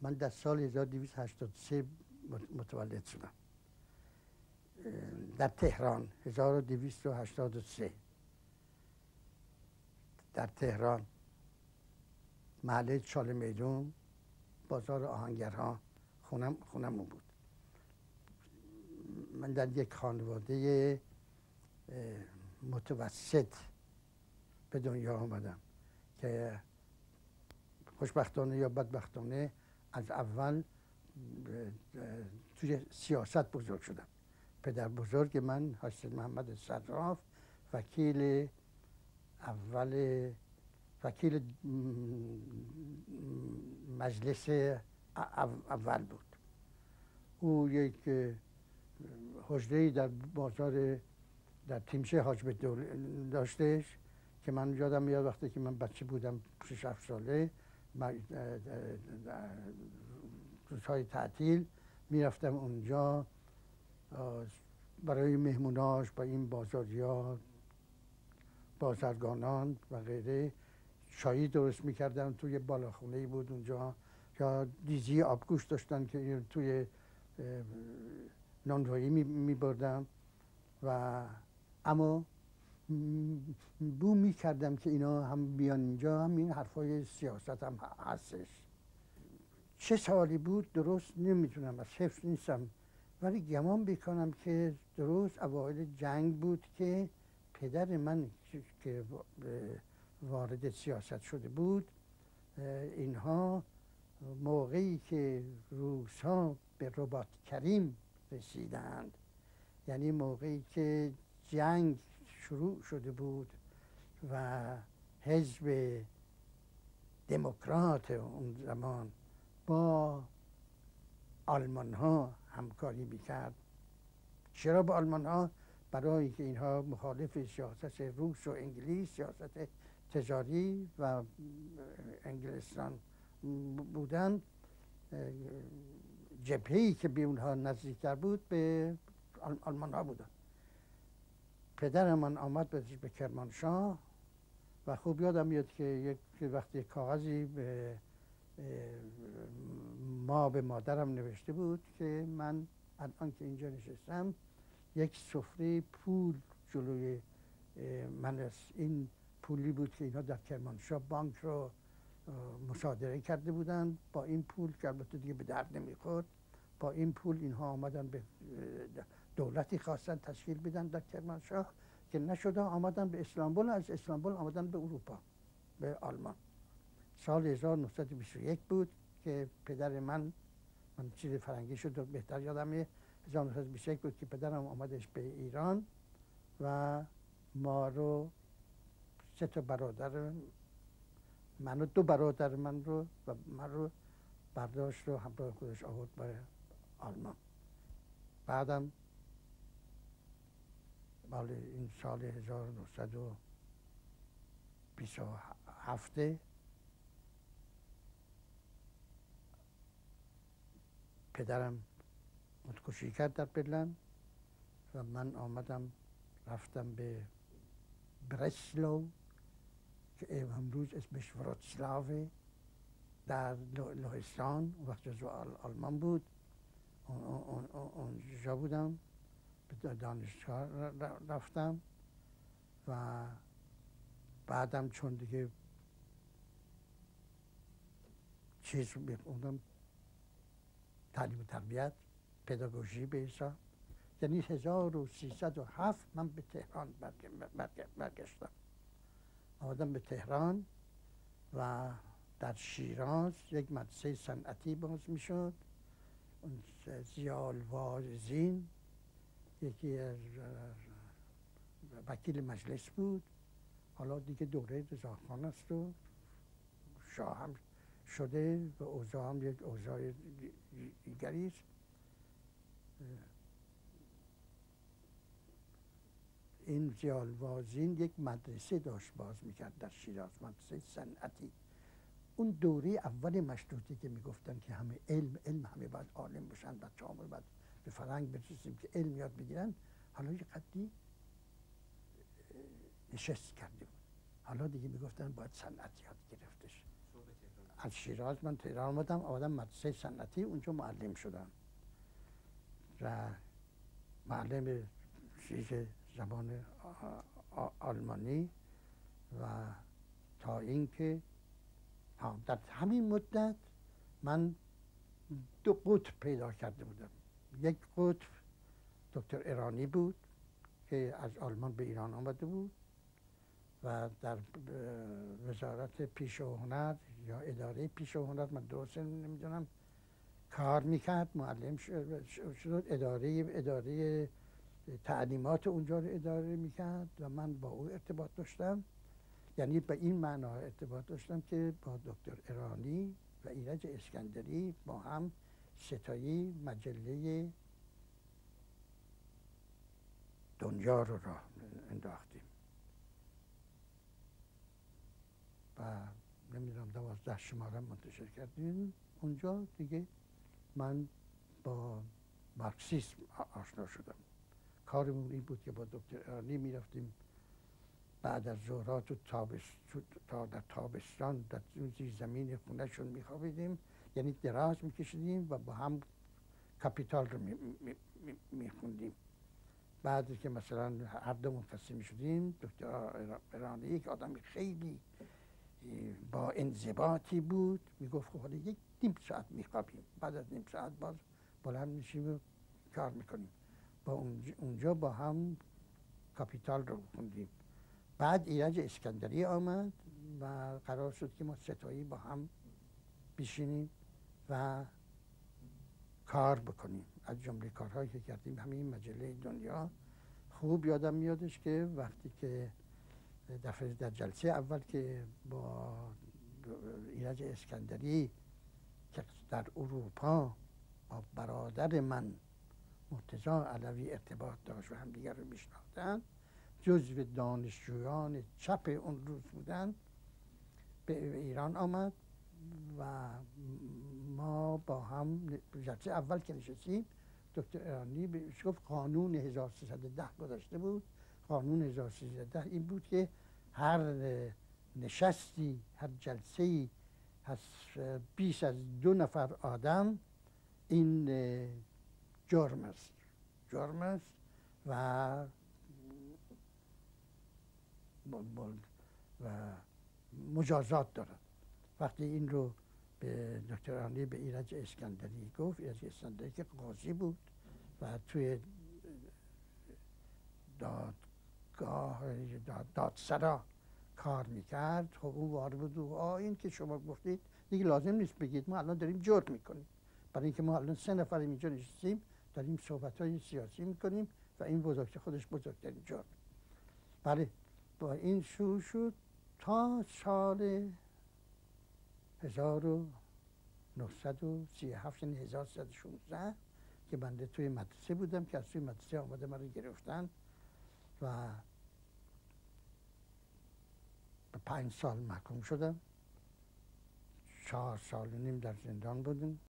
من در سال 1283 متولد شدم. در تهران 1283 در تهران محله چال میدون بازار آهنگرها خونم خونم بود. من در یک خانواده متوسط به دنیا آمدم که خوشبختانه یا بدبختانه از اول توی سیاست بزرگ شدم. پدر بزرگ من حسین محمد صدراف وکیل اول وکیل مجلس اول بود. او یک حجره در بازار در تیمشه حاج داشتش که من یادم میاد وقتی که من بچه بودم 6 7 ساله. روزهای تعطیل می‌رفتم اونجا برای مهموناش با این بازاریا بازرگانان و غیره. چایی درست می‌کردم توی بالاخونه بود اونجا. یا دیزی آبگوش داشتن که توی نانوایی میبردم و اما بو می‌کردم که اینا هم بیان اینجا هم این حرفای سیاست هم هستش. چه سالی بود؟ درست نمی‌تونم از حفظ نیستم. ولی گمان بکنم که درست اوایل جنگ بود که پدر من که وارد سیاست شده بود اینها موقعی که روس ها به رباط کریم رسیدند. یعنی موقعی که جنگ شروع شده بود و حزب دموکرات اون زمان با آلمان ها همکاری می‌کرد. چرا با آلمان ها برای که اینها مخالف سیاست روس و انگلیس سیاست تجاری و انگلستان بودن. جبهه‌ای که به اونها نزدیکتر بود به آلمان ها بودن. پدر من آمد به کرمانشاه و خوب یادم میاد که یک وقتی کاغذی به ما به مادرم نوشته بود که من الان که اینجا نشستم یک سفره پول جلوی من است این پولی بود که اینا در کرمانشاه بانک رو مصادره کرده بودن با این پول که البته دیگه به درد نمی‌خورد با این پول اینها آمدن به دولتی خواستن تشکیل بدن در کرمانشاه که نشده آمدن به اسلامبول از اسلامبول آمدن به اروپا به آلمان. سال 1921 بود که پدر من من چیز فرنگی شد بهتر یادمه. 1921 بود که پدرم آمدش به ایران و ما رو سه تا برادر من و دو برادر من رو و من رو برداشت رو همراه خودش آورد به آلمان. بعدم مال این سال 1927 پدرم خودکشی کرد در برلن و من آمدم رفتم به برسلو که امروز اسمش وراتسلاوه در لهستان وقت جزو آلمان بود. اونجا بودم. به دانشگاه رفتم و بعدم چون دیگه چیز بخوندم تعلیم و تربیت پداگوژی به حساب. یعنی 1307 من به تهران برگشتم. آمدم به تهران و در شیراز یک مدرسه صنعتی باز می‌شد. اون زیال وازین یکی از وکیل مجلس بود. حالا دیگه دوره رضاخان است و شاه هم شده و اوضاع هم یک اوضاع دیگری است. این زیالوازین یک مدرسه داشت باز می‌کرد در شیراز مدرسه صنعتی. اون دوره اول مشروطی که می‌گفتن که همه علم علم همه باید عالم باشن بچه همه باید به فرنگ برسیم که علم یاد بگیرن حالا یه قدی نشست کرده بود حالا دیگه می‌گفتن باید صنعت یاد گرفتش از شیراز من تهران آمدم آمدم مدرسه سنتی اونجا معلم شدم و معلم چیز زبان آلمانی و تا اینکه در همین مدت من دو قطب پیدا کرده بودم یک قطب دکتر ایرانی بود که از آلمان به ایران آمده بود و در وزارت پیش و هنر یا اداره پیش و هنر من درست نمی‌دونم کار می‌کرد معلم شد اداره اداره تعلیمات اونجا رو اداره می‌کرد و من با او ارتباط داشتم. یعنی به این معنا ارتباط داشتم که با دکتر ایرانی و ایرج اسکندری با هم ستایی مجله دنیا رو راه انداختیم. و نمی‌دونم دوازده شماره منتشر کردیم اونجا دیگه من با مارکسیسم آشنا شدم. کارمون این بود که با دکتر ایرانی می‌رفتیم. بعد از ظهرات و تا در تابستان در زمین خونهشون میخوابیدیم. یعنی دراز میکشیدیم و با هم کپیتال رو میخوندیم. بعد که مثلا هر دو منفصل شدیم دکتر ایرانی یک آدم خیلی با انضباطی بود. می‌گفت خب یک نیم ساعت میخوابیم. بعد از نیم ساعت باز بلند میشیم و کار می‌کنیم. با اونجا با هم کاپیتال رو خوندیم. بعد ایرج اسکندری آمد و قرار شد که ما ستایی با هم بشینیم. و کار بکنیم. از جمله کارهایی که کردیم همین مجله دنیا. خوب یادم میادش که وقتی که دفعه در جلسه اول که با ایرج اسکندری که در اروپا با برادر من مرتضا علوی ارتباط داشت و همدیگر رو میشناختن جزو دانشجویان چپ اون روز بودن به ایران آمد و با هم جلسه اول که نشستیم دکتر ایرانی بهش گفت قانون 1310 گذاشته بود. قانون 1310 این بود که هر نشستی هر جلسه ای از بیش از دو نفر آدم این جرم است. جرم است و و مجازات دارد. وقتی این رو به دکتر به ایرج اسکندری گفت. ایرج اسکندری که قاضی بود و توی دادگاه دادسرا کار می‌کرد. خب اون وارد بود. و این که شما گفتید دیگه لازم نیست بگید. ما الان داریم جرم می‌کنیم. برای اینکه ما الان سه نفر اینجا نشستیم داریم صحبت های سیاسی می‌کنیم و این بزرگتر خودش بزرگترین جرم. بله با این شروع شد تا سال 1937 یعنی 1116 که بنده توی مدرسه بودم که از توی مدرسه آمده من رو گرفتن و به پنج سال محکوم شدم. چهار سال و نیم در زندان بودیم.